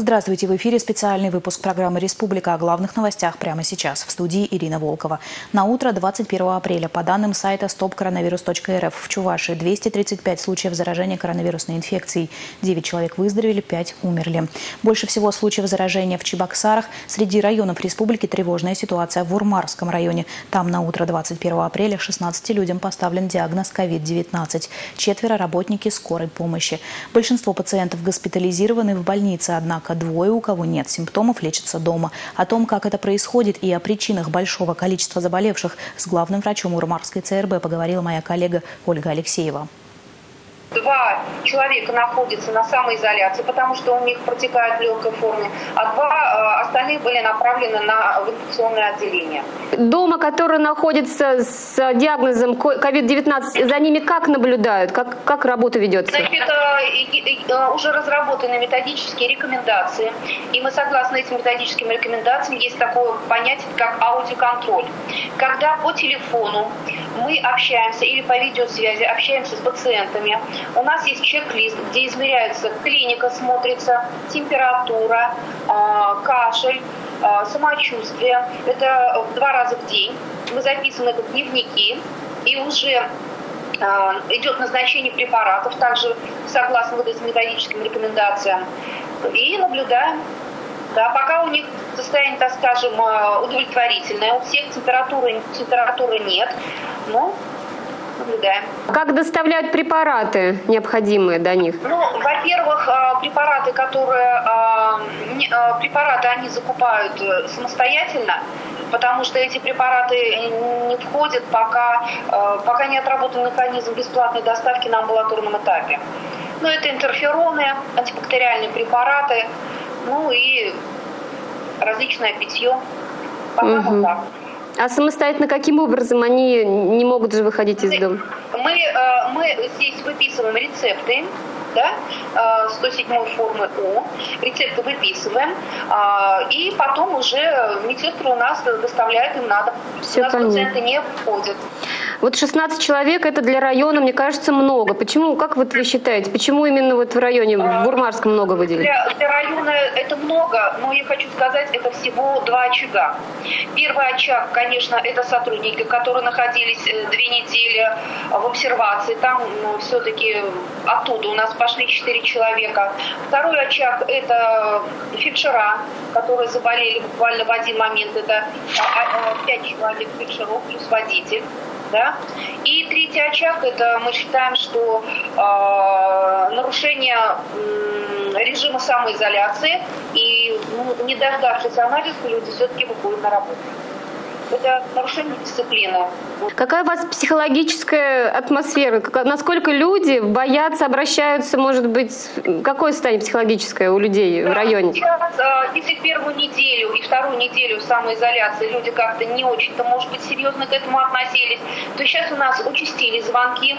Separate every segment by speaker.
Speaker 1: Здравствуйте, в эфире специальный выпуск программы «Республика» о главных новостях прямо сейчас. В студии Ирина Волкова. На утро 21 апреля, по данным сайта stopcoronavirus.rf, в Чувашии 235 случаев заражения коронавирусной инфекцией. 9 человек выздоровели, 5 умерли. Больше всего случаев заражения в Чебоксарах. Среди районов республики тревожная ситуация в Урмарском районе. Там на утро 21 апреля 16 людям поставлен диагноз COVID-19. Четверо работники скорой помощи. Большинство пациентов госпитализированы в больнице, однако однако двое, у кого нет симптомов, лечатся дома. О том, как это происходит и о причинах большого количества заболевших с главным врачом Урмарской ЦРБ поговорила моя коллега Ольга Алексеева.
Speaker 2: Два человека находятся на самоизоляции, потому что у них протекает в легкой форме, а два э, остальные были направлены на инфекционное отделение.
Speaker 3: Дома, которые находятся с диагнозом COVID-19, за ними как наблюдают? Как, как работа ведется?
Speaker 2: Значит, э, э, уже разработаны методические рекомендации, и мы согласно этим методическим рекомендациям есть такое понятие, как аудиоконтроль. Когда по телефону мы общаемся или по видеосвязи общаемся с пациентами, у нас есть чек-лист, где измеряется клиника, смотрится температура, а, кашель, а, самочувствие. Это два раза в день. Мы записываем это дневники и уже а, идет назначение препаратов, также согласно вот этим методическим рекомендациям. И наблюдаем. Да, пока у них состояние, так скажем, удовлетворительное, у всех температуры, температуры нет, но
Speaker 3: наблюдаем. Как доставляют препараты, необходимые до них?
Speaker 2: Ну, во-первых, а, препараты, которые а, препараты они закупают э, самостоятельно, потому что эти препараты не входят, пока, пока не отработан механизм бесплатной доставки на амбулаторном этапе. Ну, это интерфероны, антибактериальные препараты, ну и различное питье. Пока угу. вот так.
Speaker 3: А самостоятельно каким образом они не могут же выходить из дома?
Speaker 2: Мы, э, мы здесь выписываем рецепты, да, 107 э, формы О, рецепты выписываем, а, и потом уже медсестры у нас доставляют им надо.
Speaker 3: Все у нас
Speaker 2: понятно. пациенты не входят.
Speaker 3: Вот 16 человек это для района, мне кажется, много. Почему, как вот вы считаете, почему именно вот в районе, в а, Урмарском много выделили?
Speaker 2: Для, для района это много, но я хочу сказать, это всего два очага. Первый очаг, конечно, это сотрудники, которые находились э, две недели в обсервации. Там ну, все-таки оттуда у нас пошли четыре человека. Второй очаг – это фельдшера, которые заболели буквально в один момент. Это а, а, пять человек фельдшеров плюс водитель. Да? И третий очаг – это мы считаем, что э, нарушение э, режима самоизоляции и ну, не дождавшись анализа, люди все-таки выходят на работу это нарушение дисциплины.
Speaker 3: Какая у вас психологическая атмосфера? Насколько люди боятся, обращаются, может быть, какое состояние психологическое у людей да, в районе?
Speaker 2: Сейчас, а, если первую неделю и вторую неделю самоизоляции люди как-то не очень-то, может быть, серьезно к этому относились, то сейчас у нас участились звонки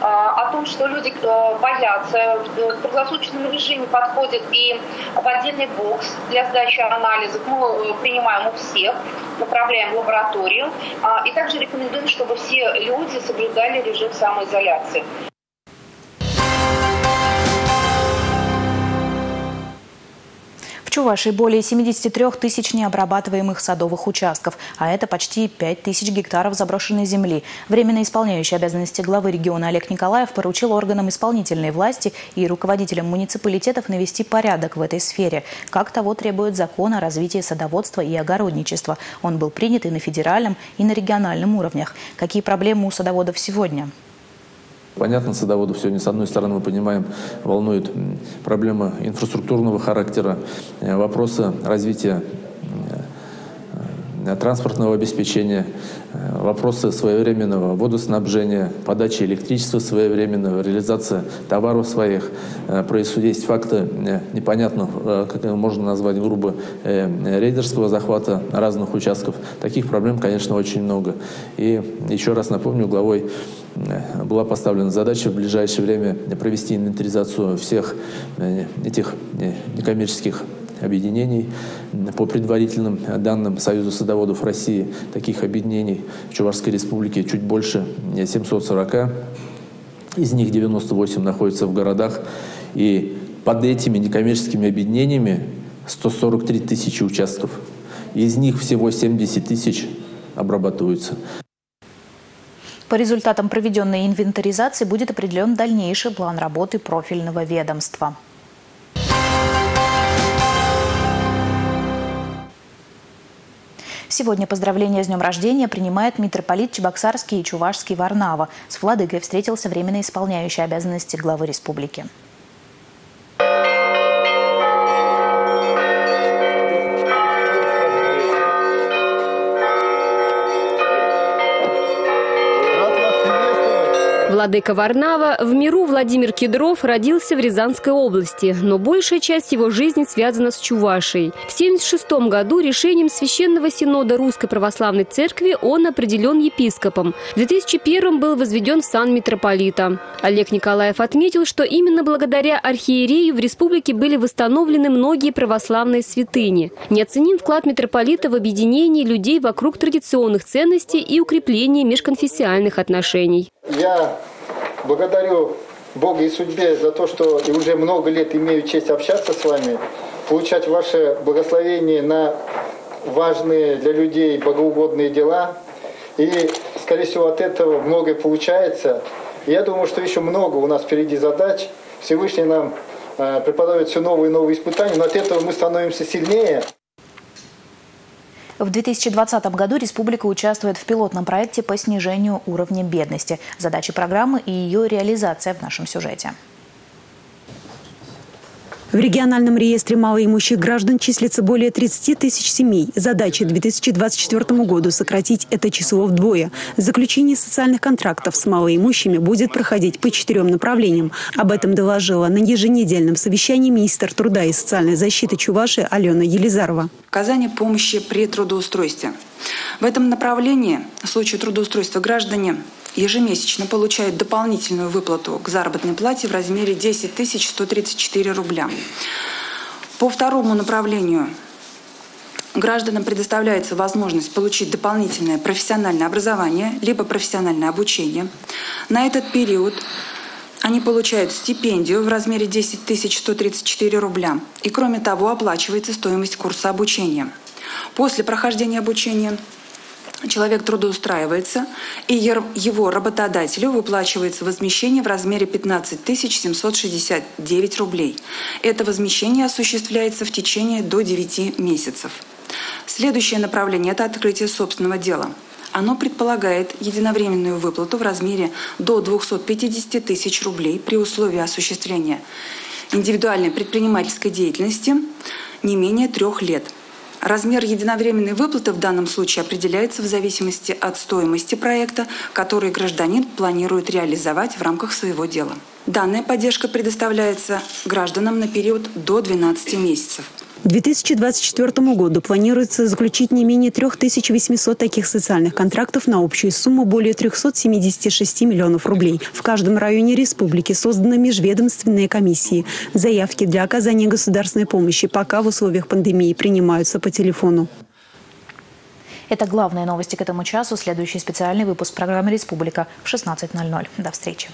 Speaker 2: а, о том, что люди а, боятся, в круглосуточном режиме подходят и в отдельный бокс для сдачи анализов. Мы э, принимаем у всех, направляем в лабораторию. А, и также рекомендуем, чтобы все люди соблюдали режим самоизоляции.
Speaker 1: Чувашии более 73 тысяч необрабатываемых садовых участков, а это почти 5 тысяч гектаров заброшенной земли. Временно исполняющий обязанности главы региона Олег Николаев поручил органам исполнительной власти и руководителям муниципалитетов навести порядок в этой сфере, как того требует закон о развитии садоводства и огородничества. Он был принят и на федеральном, и на региональном уровнях. Какие проблемы у садоводов сегодня?
Speaker 4: Понятно, садоводов сегодня, с одной стороны, мы понимаем, волнует проблема инфраструктурного характера, э, вопросы развития транспортного обеспечения, э, вопросы своевременного водоснабжения, подачи электричества своевременного, реализация товаров своих. Есть факты, непонятно, как можно назвать грубо, рейдерского захвата разных участков. Таких проблем, конечно, очень много. И еще раз напомню, главой Э, была поставлена задача в ближайшее время провести инвентаризацию всех э, этих э, некоммерческих объединений. По предварительным данным Союза садоводов России, таких объединений в Чувашской республике чуть больше 740. Из них 98 находятся в городах. И под этими некоммерческими объединениями 143 тысячи участков. Из них всего 70 тысяч обрабатываются.
Speaker 1: По результатам проведенной инвентаризации будет определен дальнейший план работы профильного ведомства. Сегодня поздравления с днем рождения принимает митрополит Чебоксарский и Чувашский Варнава. С владыкой встретился временно исполняющий обязанности главы республики.
Speaker 3: Владыка Варнава в миру Владимир Кедров родился в Рязанской области, но большая часть его жизни связана с Чувашей. В 1976 году решением Священного Синода Русской Православной Церкви он определен епископом. В 2001 был возведен в сан митрополита. Олег Николаев отметил, что именно благодаря архиерею в республике были восстановлены многие православные святыни. Неоценим вклад митрополита в объединение людей вокруг традиционных ценностей и укрепление межконфессиальных отношений.
Speaker 5: Я благодарю Бога и судьбе за то, что и уже много лет имею честь общаться с вами, получать ваше благословение на важные для людей богоугодные дела. И, скорее всего, от этого многое получается. я думаю, что еще много у нас впереди задач. Всевышний нам э, преподает все новые и новые испытания, но от этого мы становимся сильнее.
Speaker 1: В 2020 году республика участвует в пилотном проекте по снижению уровня бедности. Задачи программы и ее реализация в нашем сюжете.
Speaker 6: В региональном реестре малоимущих граждан числится более 30 тысяч семей. Задача к 2024 году – сократить это число вдвое. Заключение социальных контрактов с малоимущими будет проходить по четырем направлениям. Об этом доложила на еженедельном совещании министр труда и социальной защиты Чуваши Алена Елизарова.
Speaker 7: Оказание помощи при трудоустройстве. В этом направлении в случае трудоустройства граждане ежемесячно получают дополнительную выплату к заработной плате в размере 10 134 рубля. По второму направлению гражданам предоставляется возможность получить дополнительное профессиональное образование либо профессиональное обучение. На этот период они получают стипендию в размере 10 134 рубля. И кроме того оплачивается стоимость курса обучения. После прохождения обучения человек трудоустраивается, и его работодателю выплачивается возмещение в размере 15 769 рублей. Это возмещение осуществляется в течение до 9 месяцев. Следующее направление – это открытие собственного дела. Оно предполагает единовременную выплату в размере до 250 тысяч рублей при условии осуществления индивидуальной предпринимательской деятельности не менее трех лет – Размер единовременной выплаты в данном случае определяется в зависимости от стоимости проекта, который гражданин планирует реализовать в рамках своего дела. Данная поддержка предоставляется гражданам на период до 12 месяцев.
Speaker 6: К 2024 году планируется заключить не менее 3800 таких социальных контрактов на общую сумму более 376 миллионов рублей. В каждом районе республики созданы межведомственные комиссии. Заявки для оказания государственной помощи пока в условиях пандемии принимаются по телефону.
Speaker 1: Это главные новости к этому часу. Следующий специальный выпуск программы «Республика» в 16.00. До встречи.